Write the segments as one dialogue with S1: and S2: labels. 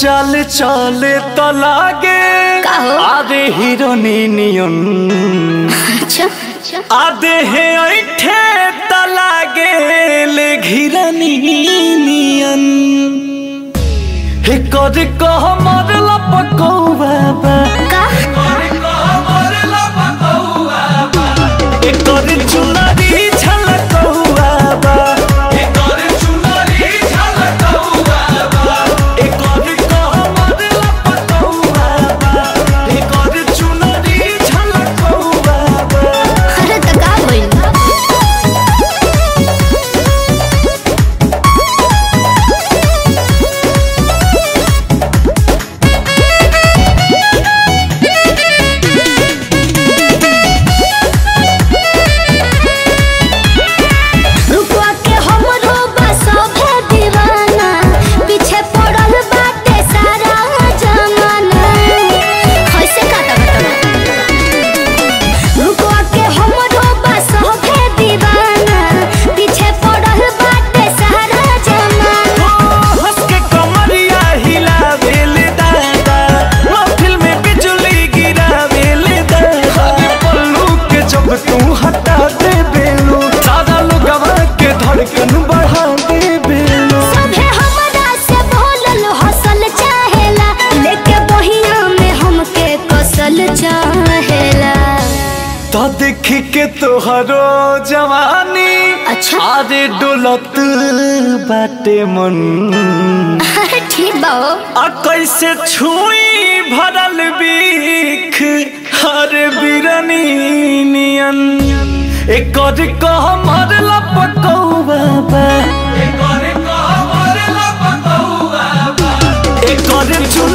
S1: চাল চলে তো লাগে। আরে
S2: হিরণি
S1: নিয়ন। আচ্ছা, আচ্ছা। আদে হে ঐঠে তো লাগে লে ঘিরানি নিয়ন। হে কর কহ মরলা পকৌ
S2: বাবা तो
S1: देख के तोहरो जवानी
S2: अच्छा।
S1: आरे डोलत बाटे मन
S2: अरे ठीक बा हो।
S1: आ कैसे छुई भरल बीख हर बिरनी नियन एकर कह मरला पकौवा बा एकर चुनरी झलकौवा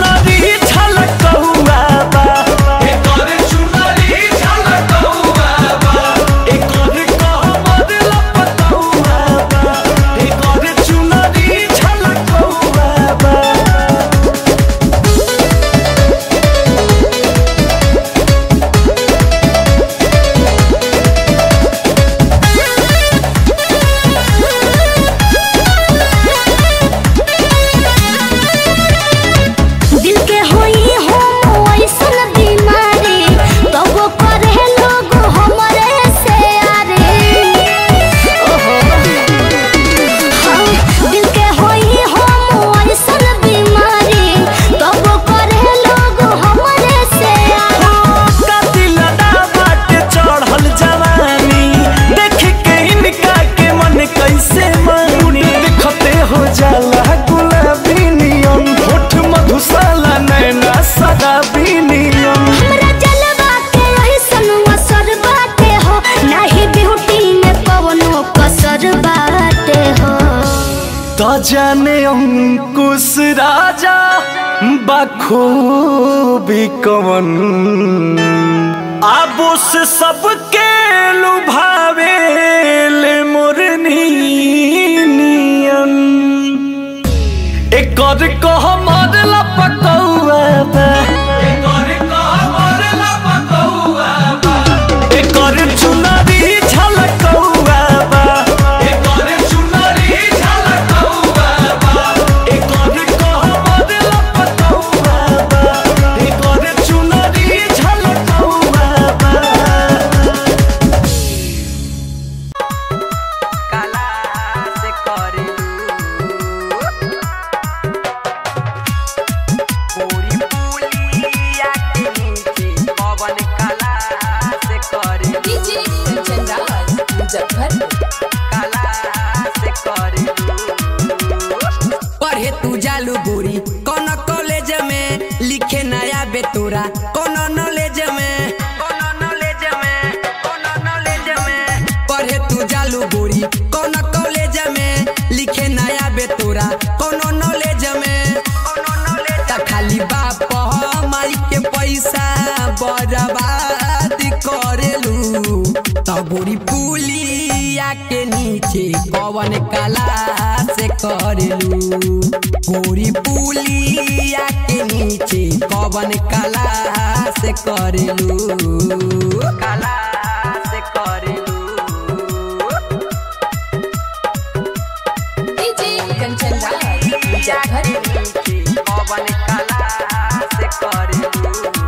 S3: জানে অঙ্কুশ রাজা বাখুবি কমন। আবুস সবকে
S4: লুভাবে মুরনিয়ন একর
S3: কহ মরলা পকর
S5: पढ़े तू जालू गोरी कौन कॉलेज में लिखे नया बेतोरा। कौन नॉलेज में,
S3: कौन नॉलेज में नॉलेज में।
S5: पढ़े तू जालू गोरी कौन कॉलेज में लिखे नया बेतोरा। कौन नॉलेज में
S3: नॉलेज
S5: खाली बाप माई के पैसा बर्बाद पवन कला से करलू गोरी पुलिया के नीचे कला से करलू।
S3: कला पवन कला से करू